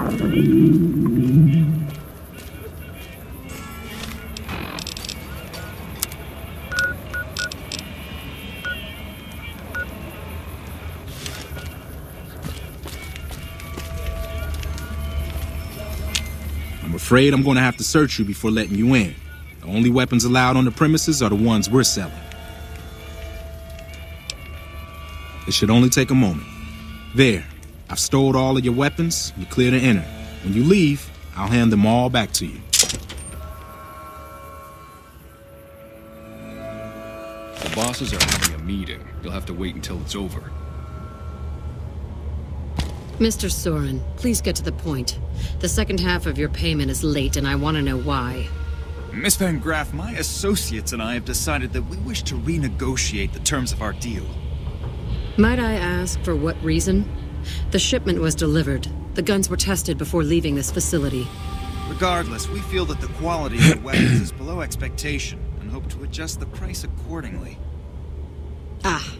I'm afraid I'm going to have to search you before letting you in. The only weapons allowed on the premises are the ones we're selling. It should only take a moment. There, I've stored all of your weapons. You're clear to enter. When you leave, I'll hand them all back to you. The bosses are having a meeting. You'll have to wait until it's over. Mr. Soren, please get to the point. The second half of your payment is late, and I want to know why. Miss Van Graff, my associates and I have decided that we wish to renegotiate the terms of our deal. Might I ask for what reason? The shipment was delivered. The guns were tested before leaving this facility. Regardless, we feel that the quality of the weapons is below expectation and hope to adjust the price accordingly. Ah,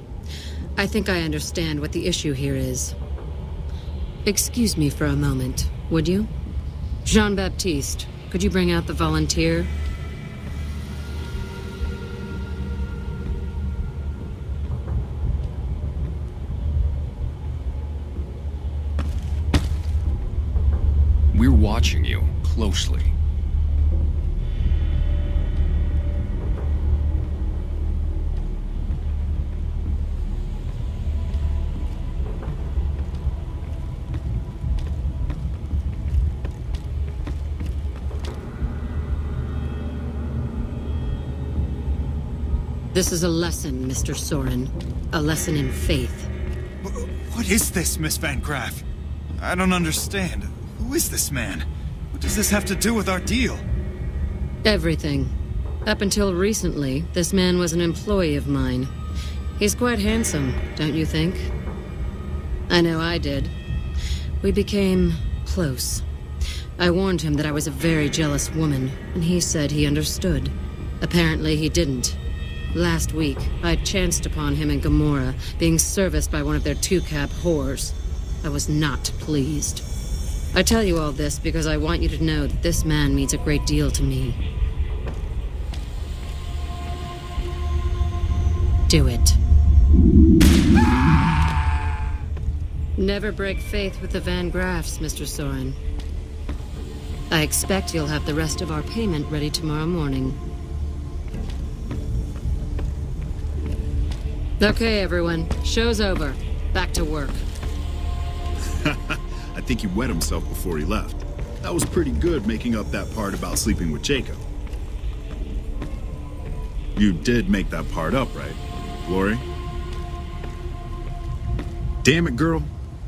I think I understand what the issue here is. Excuse me for a moment, would you? Jean Baptiste, could you bring out the volunteer? We're watching you closely. This is a lesson, Mr. Soren. A lesson in faith. What is this, Miss Van Graff? I don't understand. Who is this man? What does this have to do with our deal? Everything. Up until recently, this man was an employee of mine. He's quite handsome, don't you think? I know I did. We became close. I warned him that I was a very jealous woman, and he said he understood. Apparently he didn't. Last week, I chanced upon him in Gomorrah, being serviced by one of their two-cap whores. I was not pleased. I tell you all this because I want you to know that this man means a great deal to me. Do it. Never break faith with the Van Graffs, Mr. Soren. I expect you'll have the rest of our payment ready tomorrow morning. Okay, everyone. Show's over. Back to work. I think he wet himself before he left. That was pretty good making up that part about sleeping with Jacob. You did make that part up, right, Glory? Damn it, girl.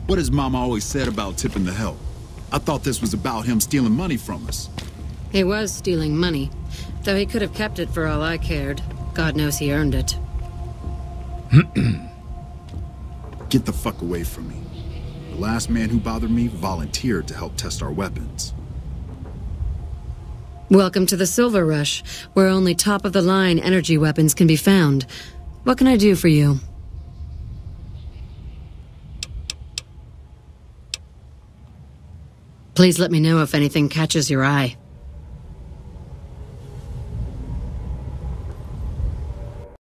What has Mama always said about tipping the help? I thought this was about him stealing money from us. He was stealing money, though he could have kept it for all I cared. God knows he earned it. Get the fuck away from me. The last man who bothered me volunteered to help test our weapons. Welcome to the Silver Rush, where only top-of-the-line energy weapons can be found. What can I do for you? Please let me know if anything catches your eye.